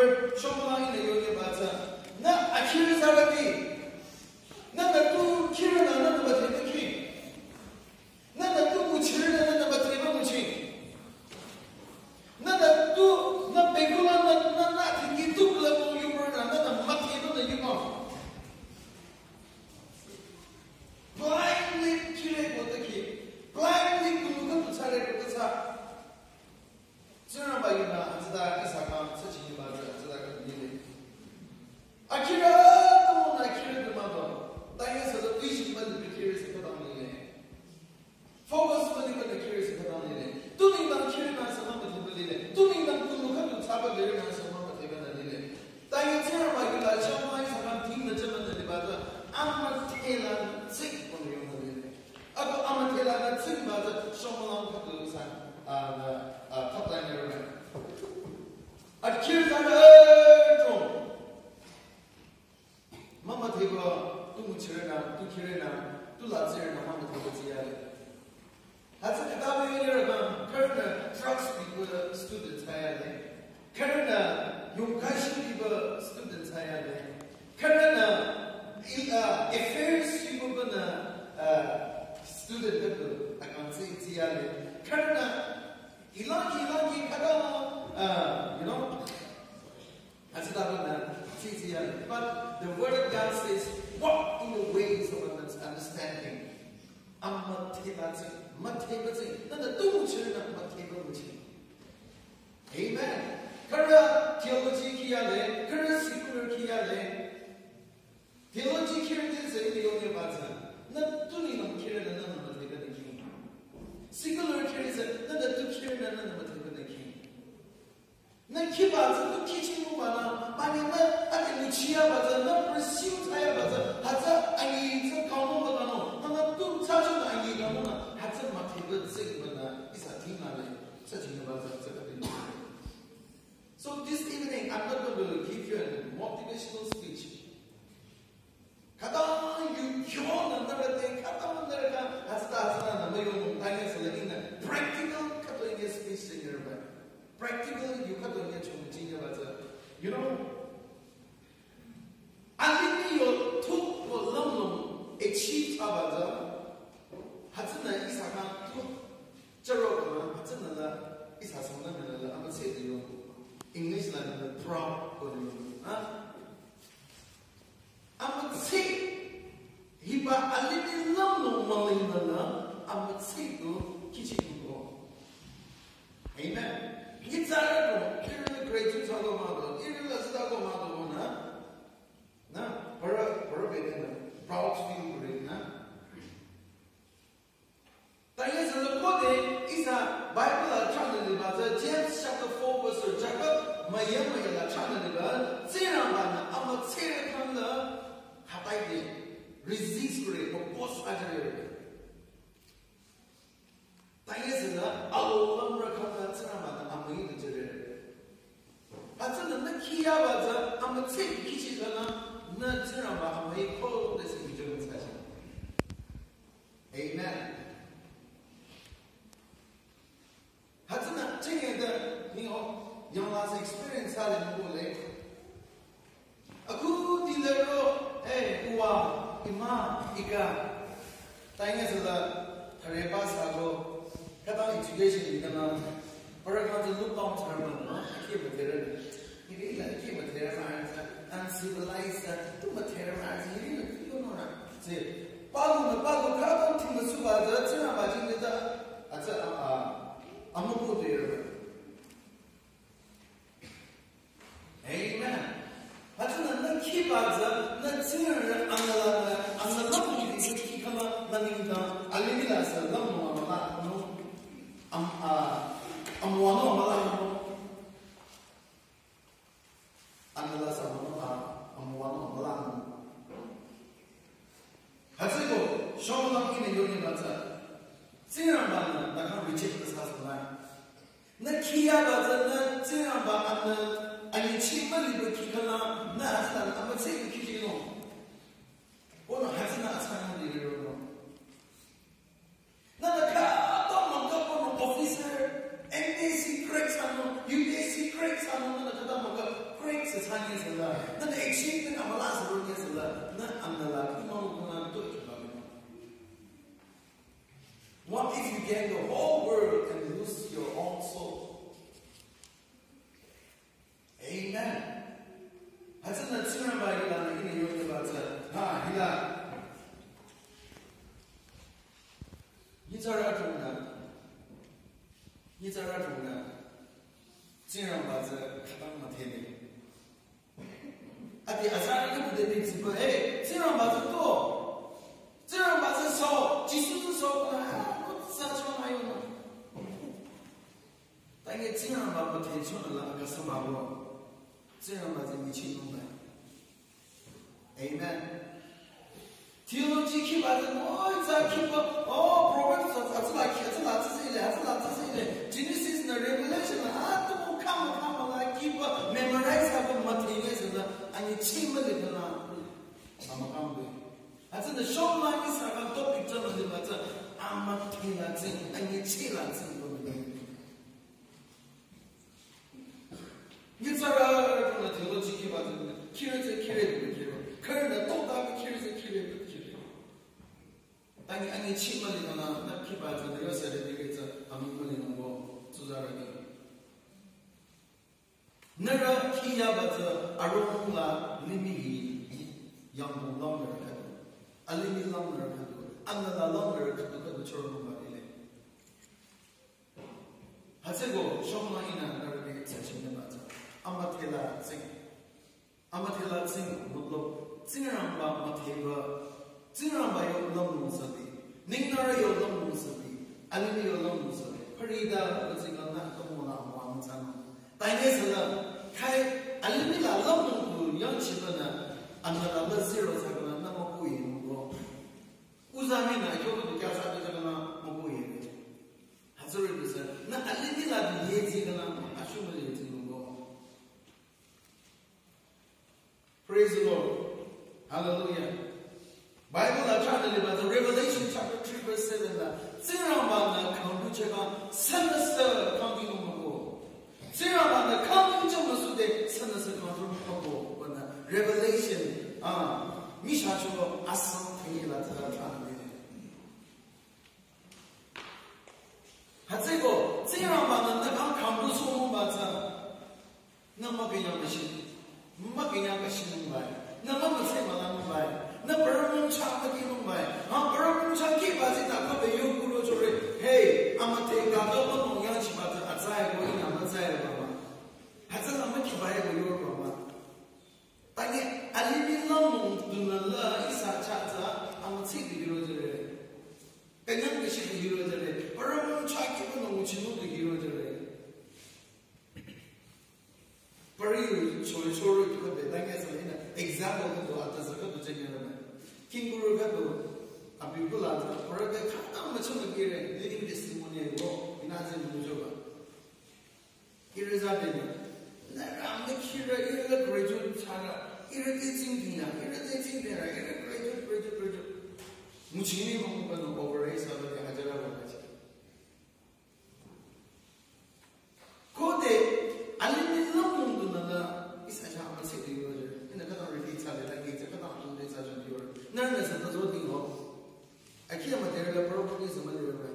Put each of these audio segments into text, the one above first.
पर शुभ मांगी नहीं होगी बादशाह न अखिल सड़की reality. But the Word of God says, walk in the ways of understanding. Amen. Kara theology kiya le, kara secular kiya le. Theology kiya din se ni yong Na tu ni nam na na na de ga de ki. na na tu kiya na na na so this evening I'm going to give you a motivational speech. practical, you can learn your chunchi, you know, resist kore propose ajare re taiye se na alo lamra kha ta tsana ma ta amu yin de jere pa tsana na kiya ba za amu tse ki chi na na tsana ma ha me ko situation in the now for a kind of look down to her no he was there he really like he was there and and civilized that to material as he a amu kiya ba zanna tsira ba annan ani chi mali ba kikana na san amma sai kike no isn't it 바도 모이 자키바 오 프로페서 자키야 자 나츠 일레 하스 나츠 일레 진이시즈 레볼루션 아투컴 오브 바바 자키바 메모라이즈 아니 아니 치마리구나 딱히 봐도 여기서 이렇게 해서 아무거나 있는 거 주자라고 내가 키야버서 아로구나 니비 양몽랑을 해도 알리니 랑을 해도 안나가 랑을 해도 그 저런 거 말이네 하세고 쇼마이나 그렇게 되게 재밌는 맞아 아마텔라 생 아마텔라 생 물론 진행한 바 아마텔라 zinramba yollam musabi ningnara yollam musabi alini yollam musabi farida zikanna tomona wang zan taine sala kai alini la lam nu yang chibana anara zero sakana namo ko yin go uzami na 这样把那康普解放什么时候帮给过？这样把那康普解放出来什么时候帮助过？我那 revelation 啊，你查去吧，阿斯同意了这个观点。还这个这样把那那康康普从我们子，那没给两个心，没给两个心明白，那没把什弄白，那不是弄差的地方白啊？不。ꯆꯩꯅꯔꯝꯃꯦ ꯀꯤꯡꯒꯨꯔꯒꯗꯣ ꯑꯕꯤꯕꯨꯂꯥꯗ ꯄꯨꯔꯒ ꯈꯛꯇ ꯃꯆꯨꯅ ꯀꯤꯔꯦ leading ꯇꯦꯁꯇꯤꯃꯣꯅꯤꯌꯦꯜꯗꯣ ꯏꯅꯥꯖꯦ ꯅꯨꯖꯕ ꯀꯤꯔꯖꯥꯗꯦꯅꯤ ꯅꯔꯥꯝꯗ ꯈꯤꯔ ꯏꯔꯒ ꯁꯥꯔ ꯏꯔꯗꯤ ꯆꯤꯡꯗꯤꯅ ꯏꯔꯗꯤ ꯆꯤꯡꯗꯤꯅ ꯏꯔ graduate graduate graduate ꯃꯨꯆꯤꯅꯤ ꯃꯃꯨꯀꯅꯣ maa tereba.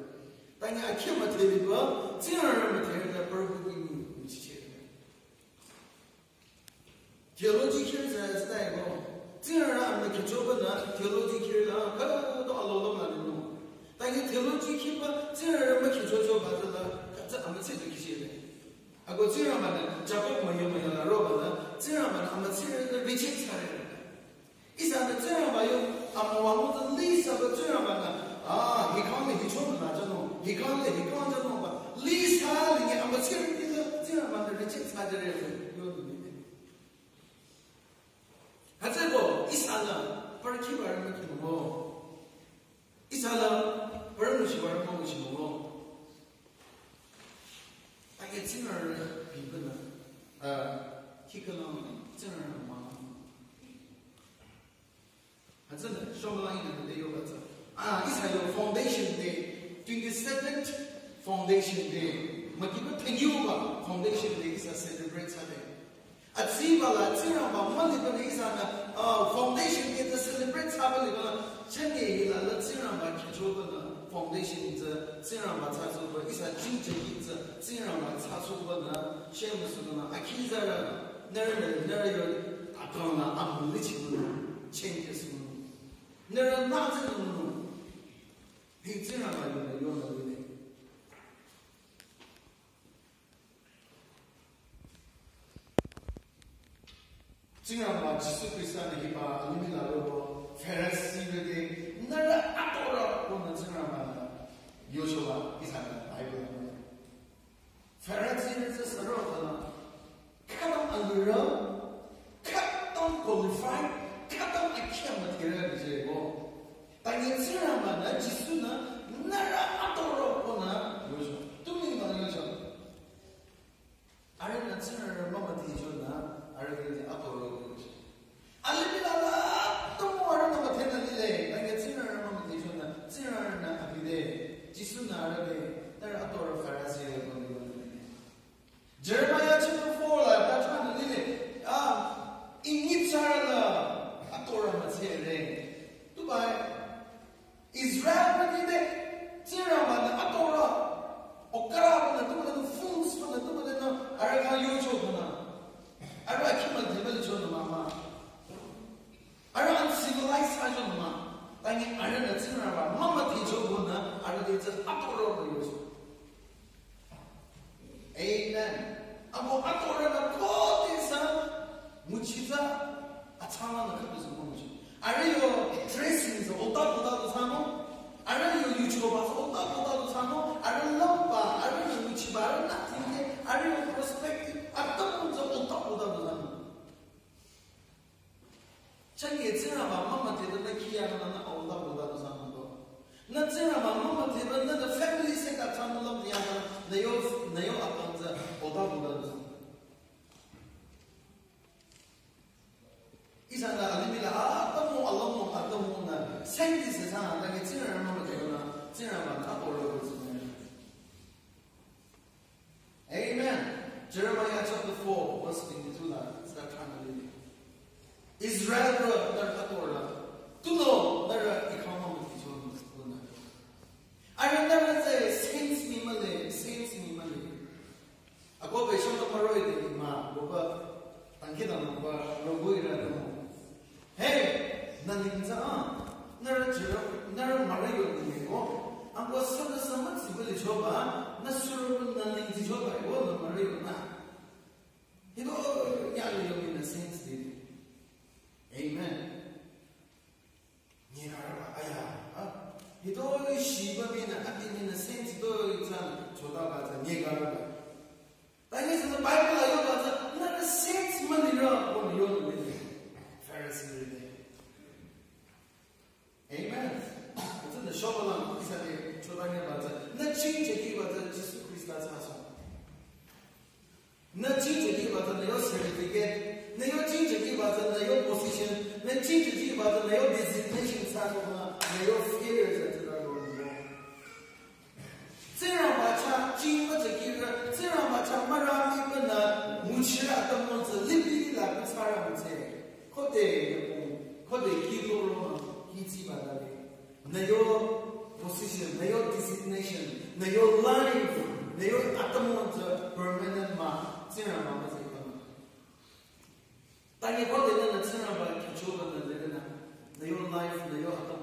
Tanya a kia maa terebi ba, tizirarar maa tereba barbu tingi mua kum chichere. Tihalu jikir zayi zayi go, tizirarar a maa kachobadana tihalu jikir dhaa kaya kagadu alolomaa lindong. Tanya 아, 이거는 이좀 맞아노. 이거는 이거는 뭐 리사 이게 아마 지금 이제 지금 만들 때 사들을 요는데. 가지고 이사라 버키 버는 게 뭐. 이사라 버는 것이 버는 것이 뭐. 아게 진을 비거나 아, 키클랑 진을 뭐. 하여튼 쇼블라인 근데 요가 Ah, Israel Foundation Day, twenty seventh Foundation Day. Magibatagyuba Foundation Day is a celebrated day. At Sibala, at Siramba, Malikana is a uh, foundation is a celebrated Sabalikana, Chenge Hila, at Siramba, Kichobana Foundation is a Siramba Tatsuba, is a Chincha is a Siramba Tatsuba, Shemusuna, Akizara, Nerda, Nerda, Akona, Amulichimuna, Changes. Nerda, Nazimuna. 这样吧，就是有的有的。这样话，其实可以算的起吧，你们那个。吃了，那都没得油的，我。啊，我吃个什么鸡腿的炒饭，那虽然说那那鸡腿有油，可没得油呢。没有 future，才知道要什么。这样子吃，今物质教育，这样子吃，没让你们能维持阿达么子那边的那个差异性，可得，可得记录了嘛？一级班上的，没有 position，没有 destination，没有 life，没有阿达么子 permanent 嘛？怎样办嘛？怎样办？当你获得那个怎样办去做的那个呢？没有 life，没有阿达。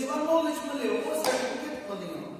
Іван Павлович Малиго, ось як купив Малиго.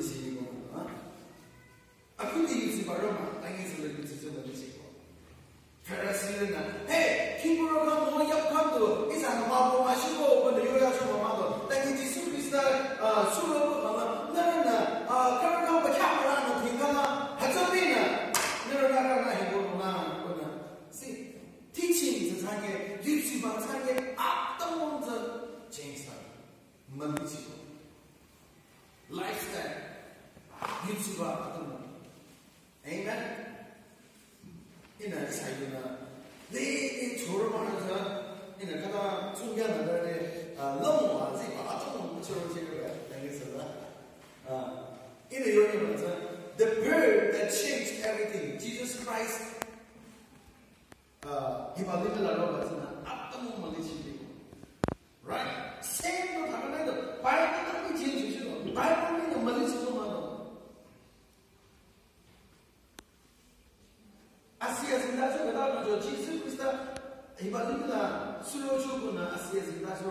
this evening. それを諸君の明日へずらしろ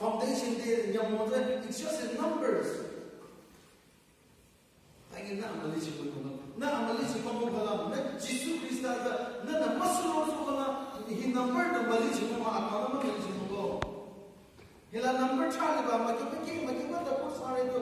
foundation days in Yamuotra, it's just in numbers. ಹಾಗೆ ನಾ ಮಲಿಸಿ ಕೊಲ್ಲ ನಾ ಮಲಿಸಿ ಕೊಲ್ಲ ನ Gs ಕ್ರಿಸ್ತಾದ ನನ್ನ ಮಸಲು ಕೊಲ್ಲ ಈ number ನ ಮಲಿಸಿ ಕೊಮ್ಮ ಆತ್ಮನ ಮಲಿಸಿ ಕೊಲ್ಲ ಇಲ್ಲ ನಂಬರ್ ಚಾಲಿದ ಮಕ್ಕೆ ಮಕ್ಕೆ ಮಕ್ಕೆ ಮತ್ತ ಕೊಸಾರೆ ಇದು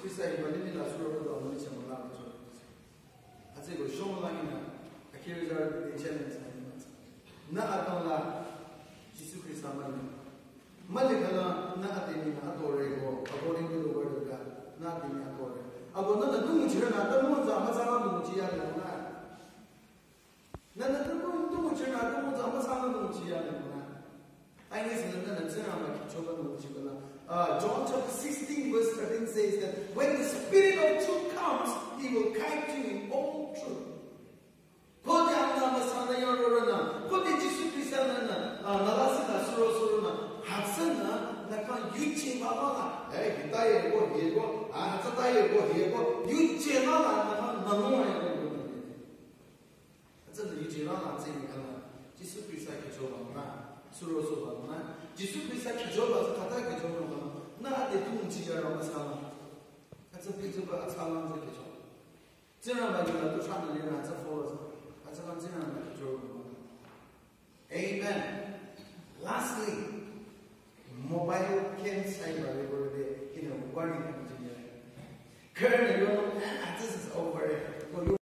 Kristo aliwalinda sura wa mwisho mlango wa Ase go shomo langina akiri zara de challenge na atala Yesu Kristo amalina malikala na atini na atore go according to the word of God na atini atore abo na na dungu chira na ta mo za ma sa na dungu chiya na na na na ta mo dungu chira na ta mo za ma sa na dungu chiya na na ai ne sin na na tsira ma ki choba dungu chiya na Uh, John chapter 16 verse 13 says that when the spirit of truth comes, he will guide you in all truth. 那得动机要让我参了，还是被这个参了这个叫，这样吧，你们都穿的人还是服了，还是让这样的就是我们。Amen. Lastly, mobile can cyber you know worrying engineering. Currently, you know, ah, this is over.